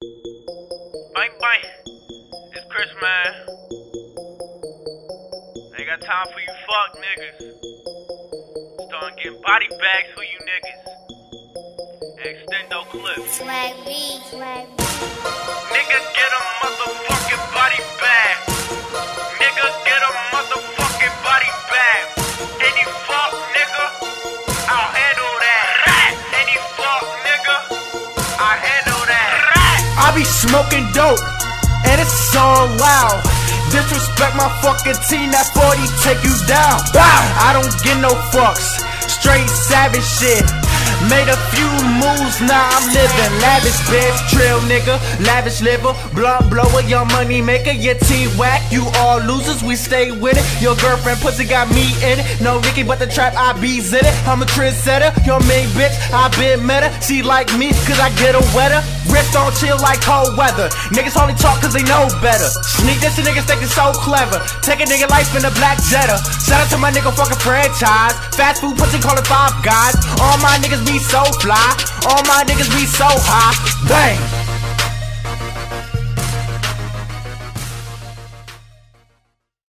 Bang bang. It's Chris man. Ain't got time for you fuck niggas. Starting getting body bags for you niggas. Extendo clips. Swag B, swag B. I be smoking dope, and it's all loud. Disrespect my fucking team, that 40 take you down. Bow! I don't get no fucks, straight savage shit. Made a few moves, now I'm living lavish, bitch. Trill nigga, lavish liver, blunt blower, your money maker, your team whack. You all losers, we stay with it. Your girlfriend pussy got me in it. No Ricky, but the trap I be in it. I'm a trendsetter, your main bitch, I been meta. She like me, cause I get her wetter. Wrist on chill like cold weather. Niggas only talk cause they know better. Sneak this niggas think it's so clever. Take a nigga life in a black Jetta. Shout out to my nigga fucking franchise. Fast food pussy call it five guys. All my niggas be so fly. All my niggas be so high. Bang.